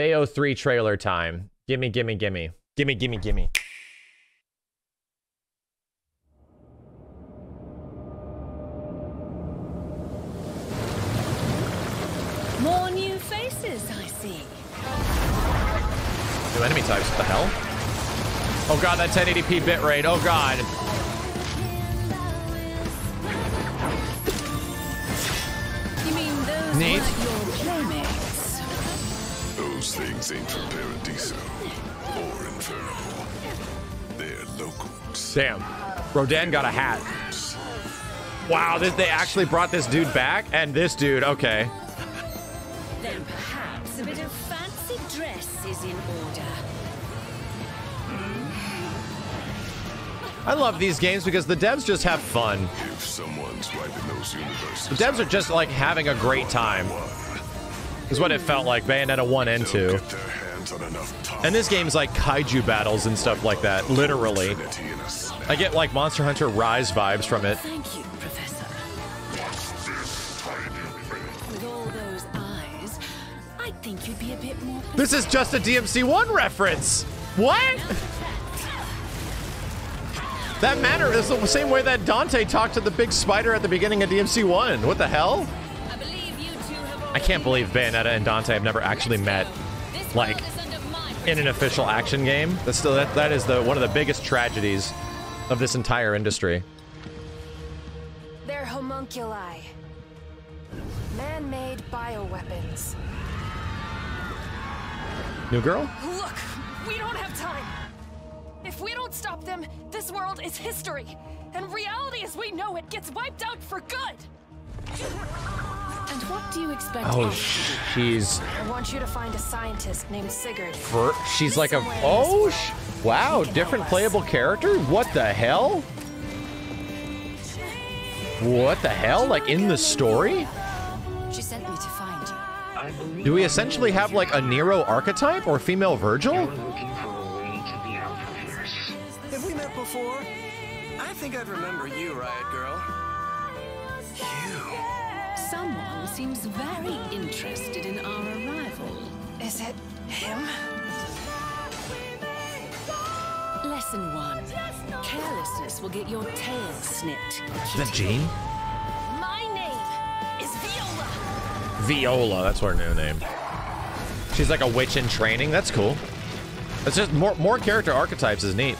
Bayo 3 trailer time. Gimme, gimme, gimme. Gimme, gimme, gimme. More new faces, I see. New enemy types, what the hell? Oh god, that 1080p bitrate. Oh god. You mean those Neat. Weren't your playmates? Those things ain't from Paradiso or Inferno. They're locals. Damn. Rodin got a hat. Wow, this, they actually brought this dude back? And this dude, okay. Then perhaps a bit of fancy dress is in order. I love these games because the devs just have fun. If someone's wiping those universes, The devs are just like having a great time. Is what it felt like Bayonetta 1 and 2. get their hands on enough power. And this game's like kaiju battles and stuff like that, literally. Trinity in a snap. I get like Monster Hunter Rise vibes from it. Thank you, Professor. With all those eyes, I think you'd be a bit more. This is just a DMC1 reference! What? That manner is the same way that Dante talked to the big spider at the beginning of DMC1. What the hell? I can't believe Bayonetta and Dante have never actually met, like, world is under my in an official action game. That's still that, that is the one of the biggest tragedies of this entire industry. They're homunculi. Man-made bioweapons. New girl? Look, we don't have time. If we don't stop them, this world is history. And reality as we know it gets wiped out for good. And what do you expect? Oh, us she's I want you to find a scientist named Sigurd. ver- she's like a oh sh- wow, different playable character. What the hell? What the hell? Like in the story? She sent me to find you. Do we essentially have like a Nero archetype or female Virgil? looking for a way to the Alphaverse. Have we met before? I think I'd remember you, Riot Girl. You. Someone seems very interested in our arrival. Is it him? Lesson one. Carelessness will get your tail snipped. Is that Jean? My name is Viola. Viola, that's her new name. She's like a witch in training. That's cool. It's just more more character archetypes is neat.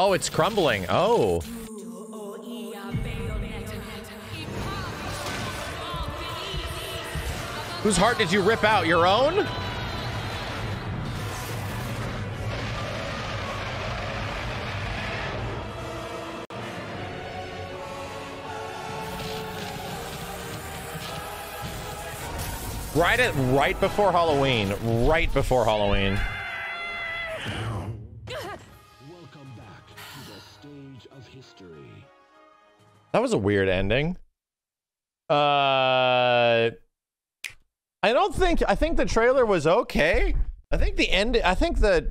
Oh, it's crumbling. Oh. Whose heart did you rip out? Your own? Right at right before Halloween. Right before Halloween. History. That was a weird ending. Uh I don't think I think the trailer was okay. I think the end I think the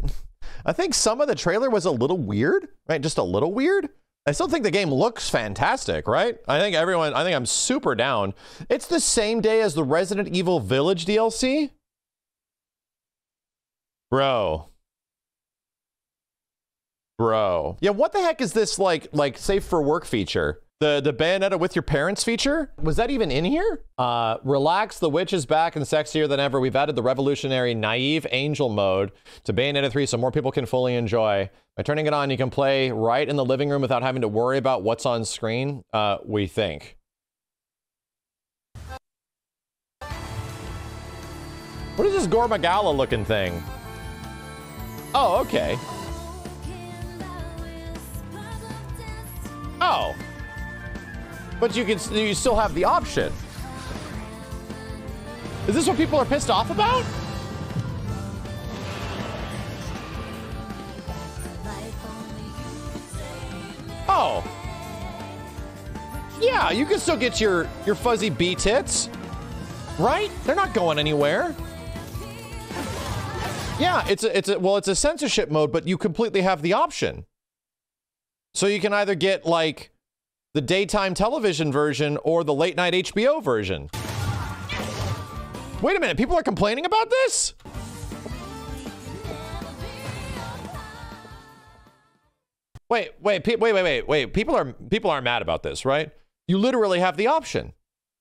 I think some of the trailer was a little weird, right? Just a little weird. I still think the game looks fantastic, right? I think everyone I think I'm super down. It's the same day as the Resident Evil Village DLC. Bro. Bro. Yeah, what the heck is this like like safe for work feature? The the Bayonetta with your parents feature? Was that even in here? Uh relax, the witch is back and sexier than ever. We've added the revolutionary naive angel mode to Bayonetta 3 so more people can fully enjoy. By turning it on, you can play right in the living room without having to worry about what's on screen, uh, we think. What is this Gore Magala looking thing? Oh, okay. But you can you still have the option. Is this what people are pissed off about? Oh. Yeah, you can still get your your fuzzy bee tits. Right? They're not going anywhere. Yeah, it's a, it's a well, it's a censorship mode, but you completely have the option. So you can either get like the daytime television version or the late night HBO version. Wait a minute, people are complaining about this? Wait, wait, wait, wait, wait, wait. People are people are mad about this, right? You literally have the option.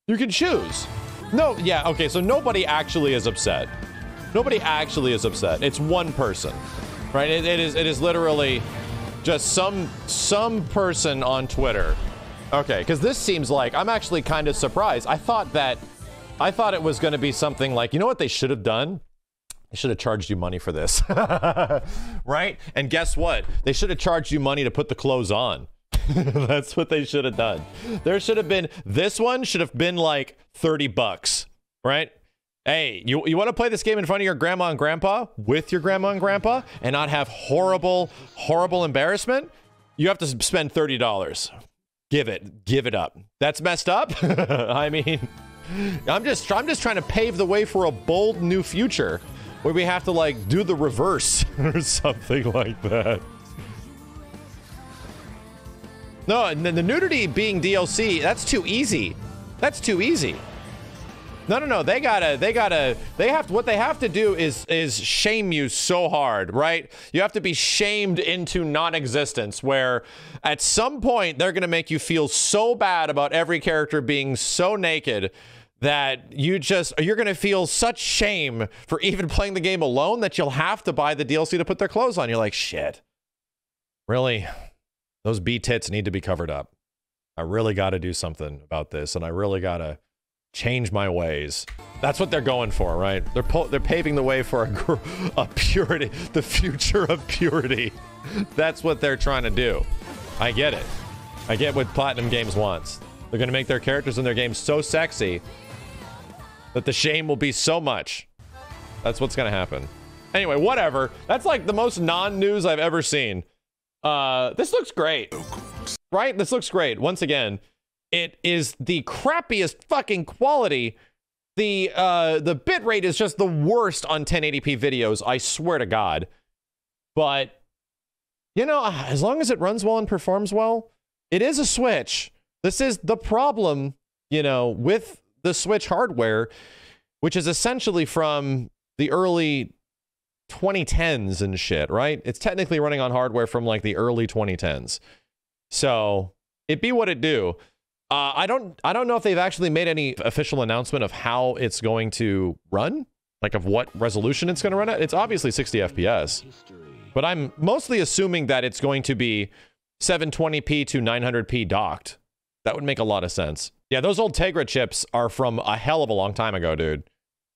You can choose. No, yeah, okay, so nobody actually is upset. Nobody actually is upset. It's one person, right? It, it is it is literally just some some person on Twitter. Okay, because this seems like I'm actually kind of surprised. I thought that I thought it was going to be something like you know what they should have done. They should have charged you money for this, right? And guess what? They should have charged you money to put the clothes on. That's what they should have done. There should have been this one should have been like 30 bucks, right? Hey, you, you want to play this game in front of your grandma and grandpa with your grandma and grandpa and not have horrible, horrible embarrassment? You have to spend $30. Give it, give it up. That's messed up. I mean, I'm just I'm just trying to pave the way for a bold new future where we have to like do the reverse or something like that. No, and then the nudity being DLC, that's too easy. That's too easy. No, no, no. They gotta, they gotta, they have to, what they have to do is, is shame you so hard, right? You have to be shamed into non-existence where at some point they're gonna make you feel so bad about every character being so naked that you just, you're gonna feel such shame for even playing the game alone that you'll have to buy the DLC to put their clothes on. You're like, shit. Really? Those B tits need to be covered up. I really gotta do something about this and I really gotta change my ways. That's what they're going for, right? They're po- they're paving the way for a, gr- a purity, the future of purity. That's what they're trying to do. I get it. I get what Platinum Games wants. They're going to make their characters in their games so sexy that the shame will be so much. That's what's going to happen. Anyway, whatever. That's like the most non-news I've ever seen. Uh, this looks great. Right? This looks great. Once again, it is the crappiest fucking quality. The uh the bitrate is just the worst on 1080p videos, I swear to God. But you know, as long as it runs well and performs well, it is a Switch. This is the problem, you know, with the Switch hardware, which is essentially from the early 2010s and shit, right? It's technically running on hardware from like the early 2010s. So, it be what it do. Uh, I don't I don't know if they've actually made any official announcement of how it's going to run, like of what resolution it's going to run at. It's obviously 60 FPS, but I'm mostly assuming that it's going to be 720p to 900p docked. That would make a lot of sense. Yeah, those old Tegra chips are from a hell of a long time ago, dude.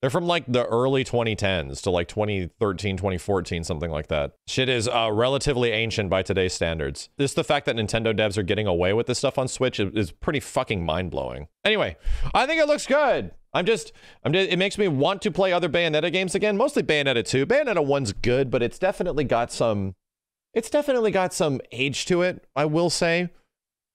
They're from like the early 2010s to like 2013, 2014, something like that. Shit is uh, relatively ancient by today's standards. Just the fact that Nintendo devs are getting away with this stuff on Switch is, is pretty fucking mind blowing. Anyway, I think it looks good. I'm just, I'm just, it makes me want to play other Bayonetta games again, mostly Bayonetta 2. Bayonetta 1's good, but it's definitely got some, it's definitely got some age to it, I will say.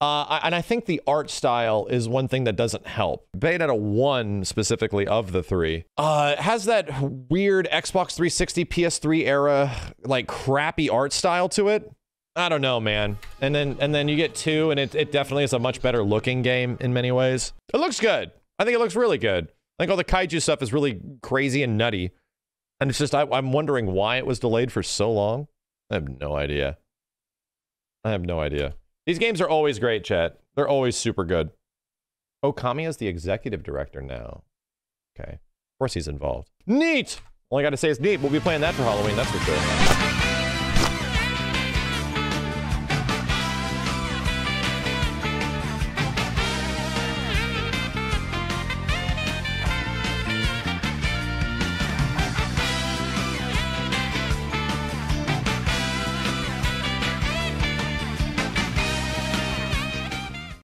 Uh, and I think the art style is one thing that doesn't help. Bayonetta 1 specifically of the three uh, has that weird Xbox 360 PS3 era like crappy art style to it. I don't know, man. And then and then you get two, and it, it definitely is a much better looking game in many ways. It looks good. I think it looks really good. I think all the kaiju stuff is really crazy and nutty. And it's just I, I'm wondering why it was delayed for so long. I have no idea. I have no idea. These games are always great, chat. They're always super good. Okami is the executive director now. Okay. Of course he's involved. Neat! All I gotta say is neat. We'll be playing that for Halloween, that's for sure.